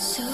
So